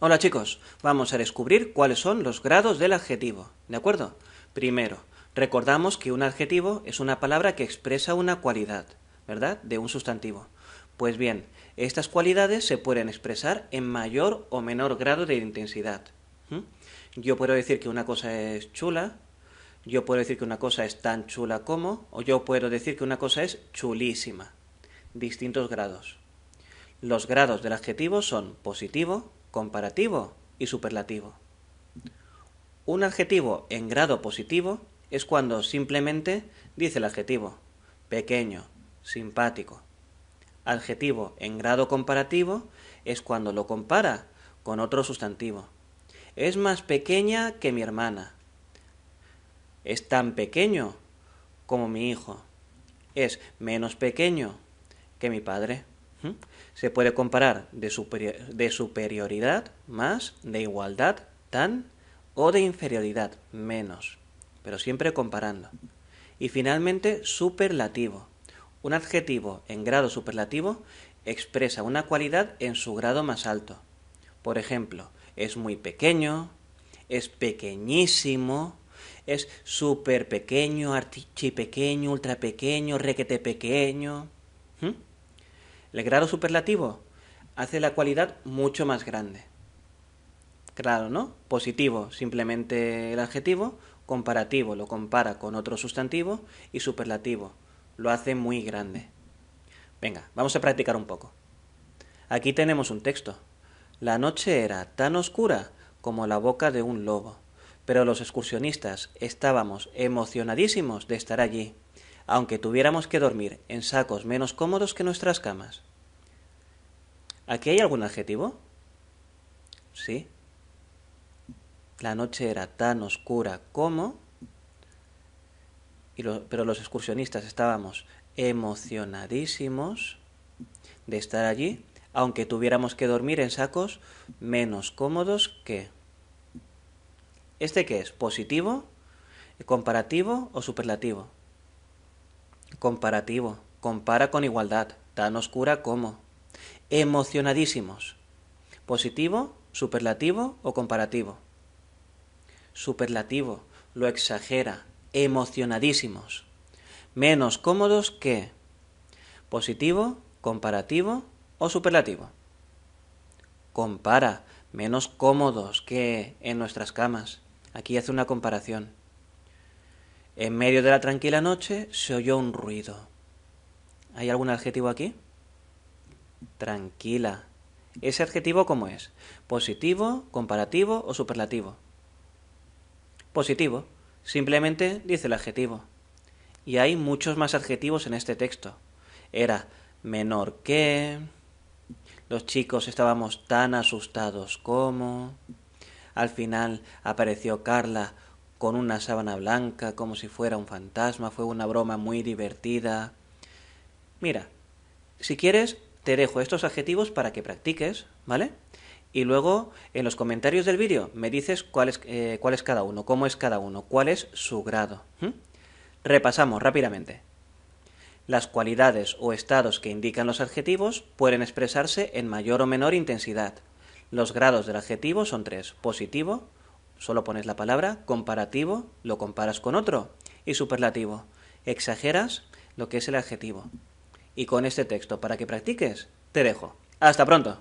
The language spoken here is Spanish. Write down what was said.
Hola chicos, vamos a descubrir cuáles son los grados del adjetivo, ¿de acuerdo? Primero, recordamos que un adjetivo es una palabra que expresa una cualidad, ¿verdad? De un sustantivo. Pues bien, estas cualidades se pueden expresar en mayor o menor grado de intensidad. Yo puedo decir que una cosa es chula, yo puedo decir que una cosa es tan chula como, o yo puedo decir que una cosa es chulísima. Distintos grados. Los grados del adjetivo son positivo, comparativo y superlativo. Un adjetivo en grado positivo es cuando simplemente dice el adjetivo pequeño, simpático. Adjetivo en grado comparativo es cuando lo compara con otro sustantivo. Es más pequeña que mi hermana. Es tan pequeño como mi hijo. Es menos pequeño que mi padre. Se puede comparar de, de superioridad más, de igualdad tan o de inferioridad menos, pero siempre comparando. Y finalmente, superlativo. Un adjetivo en grado superlativo expresa una cualidad en su grado más alto. Por ejemplo, es muy pequeño, es pequeñísimo, es súper pequeño, artichi pequeño, ultra pequeño, requete pequeño. El grado superlativo hace la cualidad mucho más grande. Claro, ¿no? Positivo, simplemente el adjetivo, comparativo, lo compara con otro sustantivo y superlativo, lo hace muy grande. Venga, vamos a practicar un poco. Aquí tenemos un texto. La noche era tan oscura como la boca de un lobo, pero los excursionistas estábamos emocionadísimos de estar allí aunque tuviéramos que dormir en sacos menos cómodos que nuestras camas. ¿Aquí hay algún adjetivo? Sí. La noche era tan oscura como... pero los excursionistas estábamos emocionadísimos de estar allí, aunque tuviéramos que dormir en sacos menos cómodos que... ¿Este qué es? ¿Positivo, comparativo o superlativo? Comparativo. Compara con igualdad. Tan oscura como. Emocionadísimos. Positivo, superlativo o comparativo. Superlativo. Lo exagera. Emocionadísimos. Menos cómodos que. Positivo, comparativo o superlativo. Compara. Menos cómodos que en nuestras camas. Aquí hace una comparación. En medio de la tranquila noche se oyó un ruido. ¿Hay algún adjetivo aquí? Tranquila. ¿Ese adjetivo cómo es? ¿Positivo, comparativo o superlativo? Positivo. Simplemente dice el adjetivo. Y hay muchos más adjetivos en este texto. Era menor que... Los chicos estábamos tan asustados como... Al final apareció Carla con una sábana blanca como si fuera un fantasma. Fue una broma muy divertida. Mira, si quieres, te dejo estos adjetivos para que practiques, ¿vale? Y luego en los comentarios del vídeo me dices cuál es, eh, cuál es, cada uno, cómo es cada uno, cuál es su grado. Repasamos rápidamente. Las cualidades o estados que indican los adjetivos pueden expresarse en mayor o menor intensidad. Los grados del adjetivo son tres, positivo, Solo pones la palabra comparativo, lo comparas con otro, y superlativo. Exageras lo que es el adjetivo. Y con este texto, para que practiques, te dejo. Hasta pronto.